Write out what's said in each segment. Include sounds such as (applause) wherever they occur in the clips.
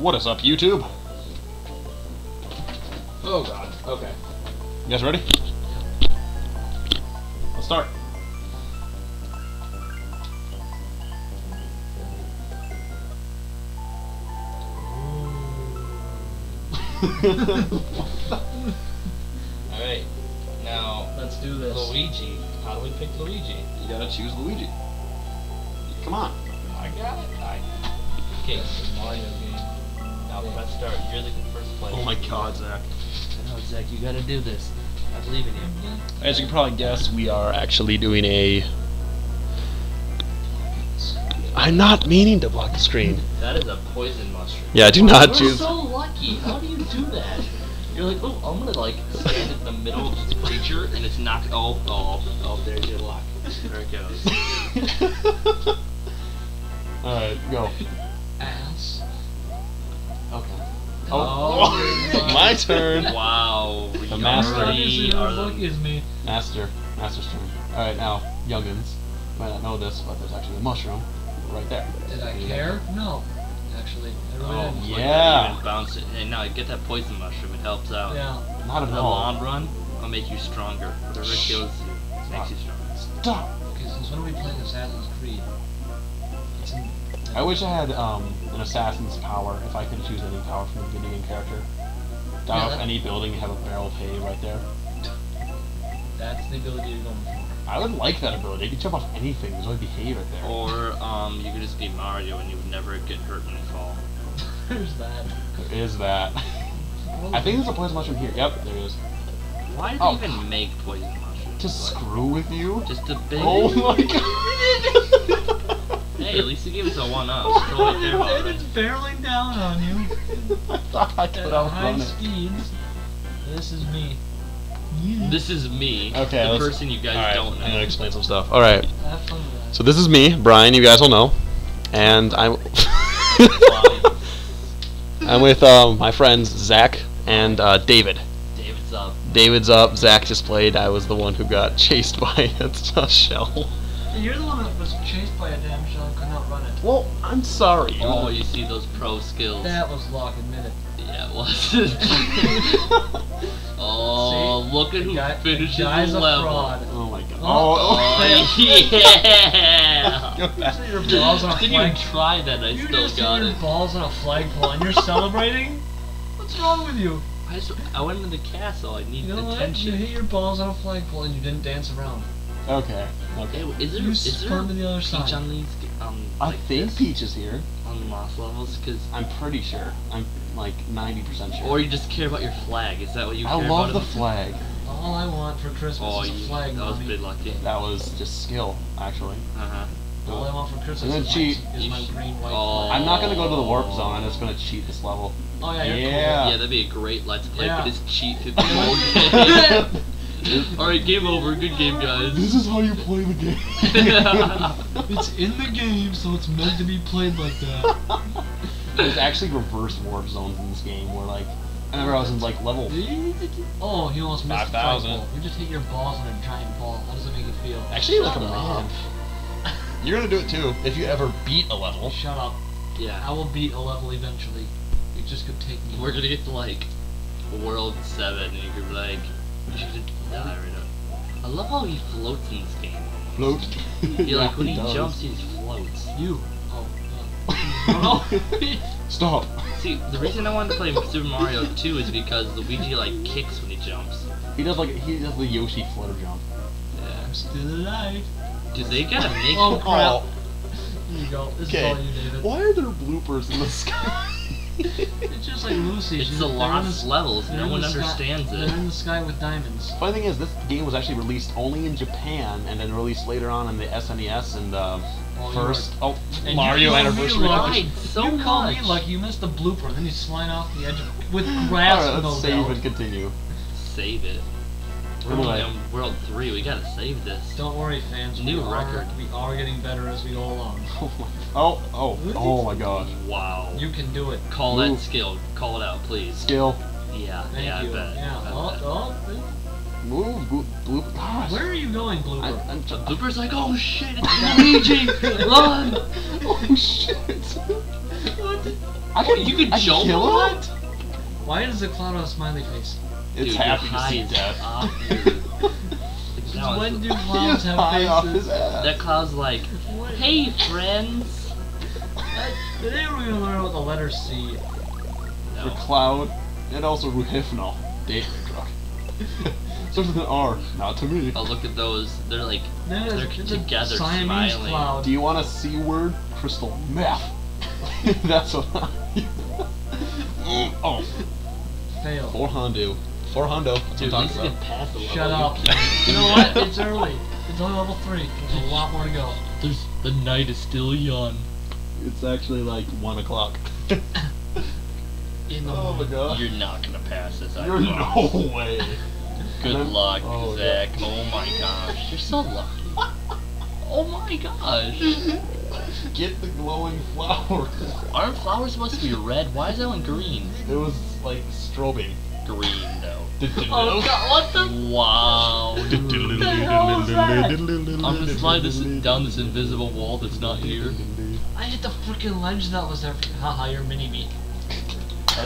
What is up, YouTube? Oh god. Okay. You guys ready? Let's start. (laughs) Alright, now Let's do this. Luigi. How do we pick Luigi? You gotta choose Luigi. Come on. I got it. I... Okay, Mario game. Now press start. You're the first player. Oh my god, Zach. I know, Zach. You gotta do this. I believe in you. As you can probably guess, we are actually doing a. I'm not meaning to block the screen. That is a poison mushroom. Yeah, do not You're so lucky. How do you do that? You're like, oh, I'm gonna like stand in the middle of this creature, and it's not. Oh, oh, oh, there's your luck. There it goes. (laughs) Alright, go. Oh. (laughs) my turn. Wow. The you master. already are the me. Master. Master's turn. Alright, now, youngins. You might not know this, but there's actually a mushroom right there. Did I care? No. Actually, I really Oh, didn't. look at Yeah. that, even bounce it. And now you get that poison mushroom. It helps out. Yeah. Not In at the all. long run, it'll make you stronger. Whatever kills you makes you stronger. Stop. Okay, since when are we playing Assassin's Creed? It's in, I wish I had um, an assassin's power, if I could choose any power from a video game character. Dial Yeah, off any building and have a barrel of hay right there. That's the ability to go for. I would like that ability. You could jump off anything. There's always be hay right there. Or um, you could just be Mario and you would never get hurt when you fall. (laughs) There's that. There is that. (laughs) I think there's a poison mushroom here. Yep, there is. Why did Oh. they even make poison mushrooms? To Like, screw with you? Just a big. Oh my (laughs) god! Hey, at least he gave us a one up. It's totally there and it's barreling down on you (laughs) I thought I at could outrun high it. speeds. This is me. This is me, Okay, the person you guys Alright, don't know. I'm gonna explain some stuff. Alright, Have fun so this is me, Brian, you guys will know. And I'm (laughs) I'm with um, my friends Zach and uh, David. David's up. David's up, Zach just played, I was the one who got (laughs) chased by a, a shell. You're the one that was chased by a damn shell and could not run it. Well, I'm sorry. Oh, you see those pro skills. That was luck, admit it. Yeah, it was. (laughs) oh, See? look at who The guy- the guy's the a fraud. oh my god. Oh, Oh, oh (laughs) yeah! Go your balls on a Didn't even try that, I You still just got hit your it. balls on a flagpole and you're (laughs) celebrating? What's wrong with you? I, just, I went into the castle, I need You know what? You hit your balls on a flagpole and you didn't dance around. Okay, okay. Is there, You is there spun to the other Peach side. on these, um, I think this, Peach is here. on the lost levels? Cause, I'm pretty sure. I'm like 90% sure. or you just care about your flag, is that what you I care love about? the flag. All I want for Christmas Oh, is a you, flag, that was mommy. pretty lucky. That was just skill, actually. Uh-huh. All I want for Christmas gonna is, cheat. my, is my green white Oh. flag. I'm not gonna go to the warp zone. I'm just gonna cheat this level. Oh yeah, you're Yeah. Yeah, that'd be a great let's play, Yeah. but just cheat through the whole game. (laughs) Alright, game over. Good game, guys. This is how you play the game. (laughs) It's in the game, so it's meant to be played like that. (laughs) There's actually reverse warp zones in this game where like I remember I was in like level Oh, you almost missed the 5,000. You just hit your balls on a giant ball. How does it make you feel? Actually like a mob. You're gonna do it too if you ever beat a level. Shut up. Yeah. I will beat a level eventually. It just could take me. We're gonna get to like World 7 and you could be like, you should die right now. I love how he floats in this game. Float. He like when he does. jumps, he just floats. You. Oh. (laughs) Oh Stop. See, the reason I wanted to play Super Mario 2 is because Luigi like kicks when he jumps. He does like he does the Yoshi flutter jump. Yeah. I'm still alive. Dude, they gotta make. Oh, Oh, Here you go. This Okay. is all you, David. why are there bloopers in the sky? It's just like Lucy. It's she's- the they're in lost the- levels. No one the sky- understands They're it. in the sky with diamonds. Funny thing is, this game was actually released only in Japan and then released later on in the SNES and uh, Oh, you first oh And Mario you call me Anniversary. lucky. Lied so you call me like you missed the blooper, and then you slide off the edge of, with (gasps) grass. right, no let's save and continue. Save it. We're Anyway. only on World 3. We gotta save this. Don't worry, fans. New we are- record. we are getting better as we go along. (laughs) Oh my, oh, oh, oh my gosh. Wow. You can do it. Call Move. that skill. Call it out, please. Skill, Yeah. Thank yeah, you. I bet. Yeah. I Oh, bet. oh, move, bloop, bloop. Gosh. where are you going, blooper? I, I'm just, Blooper's like, oh shit, it's (laughs) Luigi! Run! (laughs) oh shit. What the- I Oh, you could I jump kill on him? it? Why does the cloud have a smiley face? It's Dude, happy your to see death. off your- That was- when do He clouds have high off his faces? ass. That cloud's like, hey friends. Today we're gonna learn about the letter C. The No. cloud, and also Ruhifnal, dating truck. (laughs) Starts with an R, not to me. Oh look at those. They're like Then they're it's- it's a together Siamese smiling. cloud. Do you want a C word? Crystal meth. (laughs) That's what I Oh, (laughs) Fail. four Hondo. Four Hondo. That's Dude, what I'm talking about. can the level. Shut up. (laughs) You know what? It's early. It's only level three. There's a lot more to go. There's the night is still young. It's actually like one o'clock. (laughs) In the oh my morning. god. You're not gonna pass this. I You're promise. no (laughs) way. Good I'm- luck, oh, Zach. Oh my gosh. You're so lucky. Oh my gosh. Get the glowing flower. Aren't flowers supposed to be red? Why is that one green? It was like strobing. Green though. Oh god, what the? Wow. the hell is that? I'm gonna slide this down this invisible wall that's not here. I hit the freaking ledge that was there. Haha, you're mini me. (laughs)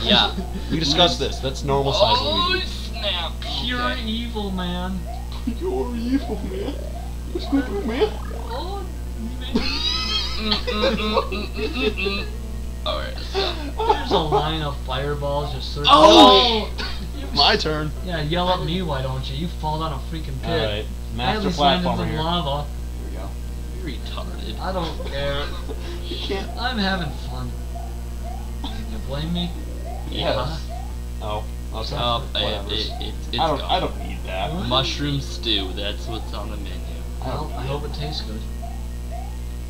Yeah. We discussed this. That's normal size Oh Luigi. snap. Pure Okay. evil, man. You're evil, man. What's going on, man? Oh, (laughs) mm. Alright, let's go. there's a line of fireballs just circling. Oh! (laughs) My turn. Yeah, yell at me, why don't you? You fall down a freaking pit. Alright. I at Master least landed platformer in here. lava. Here we go. You're retarded. I don't care. (laughs) You can't. I'm having fun. Can you blame me? Yes. Oh. Okay. Oh, it, Whatever. it, it, it's I don't. gone. I don't need that. What? Mushroom stew, that's what's on the menu. I Well, don't. I hope it tastes good.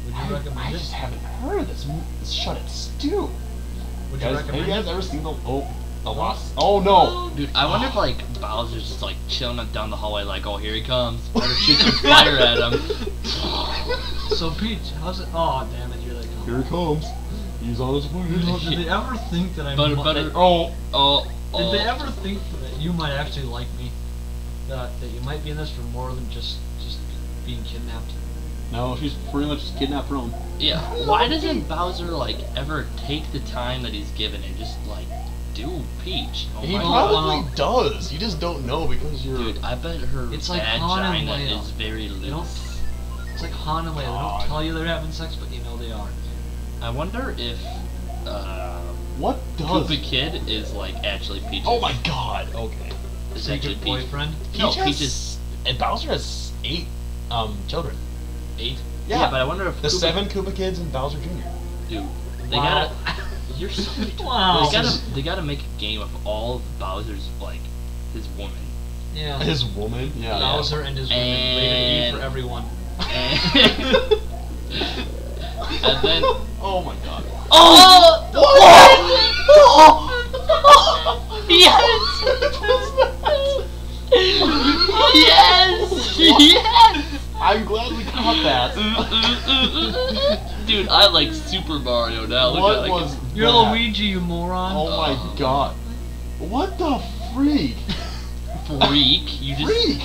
Would I, you I recommend just it? haven't heard this. This shut it stew. Would you Guys, have you recommend guys it? ever seen the oh the lost? Oh no! Dude, I wonder if like Bowser's just like chilling down the hallway, like, oh, here he comes. (laughs) Better shoot some fire at him. (laughs) So Peach, how's it? Oh damn it, you're like. Here he comes. He's on his way. Did they ever think that I Butter, mi- butter. Oh. Oh, Did oh. they ever think that you might actually like me? That that you might be in this for more than just just being kidnapped? No, she's pretty much just kidnapped Rome. Yeah. Why doesn't Bowser like ever take the time that he's given and just like do Peach? Oh he probably god. does. You just don't know because you're. Dude, I bet her It's like Han vagina Leia. is very little. It's like Han and Leia. They don't tell you they're having sex, but you know they are. I wonder if uh, what does? Koopa Kid is like actually Peach. Oh my god. Okay. Is actually Secret Peach. boyfriend. No, Peach has- Peach is And Bowser has eight um children. eight. Yeah. but I wonder if The Koopa- seven Koopa kids and Bowser Jr. Dude, they Wow. gotta. You're so (laughs) retarded. Wow. They gotta. They gotta make a game of all of Bowser's like his woman. Yeah. His woman. Yeah. Bowser and his women. Rated E And- for everyone. And, (laughs) and then. (laughs) Oh my god. Oh! oh! Yes! Yes! Yes! I'm glad we caught that. Dude, I like Super Mario now. Look what at, like, was You're that? Luigi, you moron. Oh my god. What the freak? freak. You just. Freak.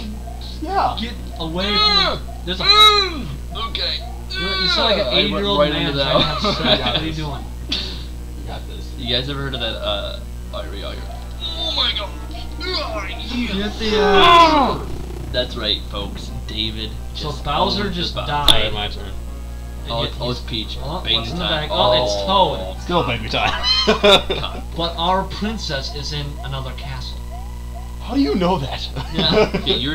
Yeah. Get away from. There's a. Mm, okay. You you sound like an went eight-year-old right man into trying to that. have sex. What are you doing? You got this. You guys ever heard of that? Uh, oh, here we go. Here. Oh my god. Ah, You yeah. hit the. Uh, That's right, folks. David. so just Bowser just died. Alright, my turn. And Oh, it's, oh, it's Peach. Oh, Bang what's in the time. bag? Oh, it's Toad. Still baby time. God. (laughs) But our princess is in another castle. How do you know that? Yeah. Okay, you're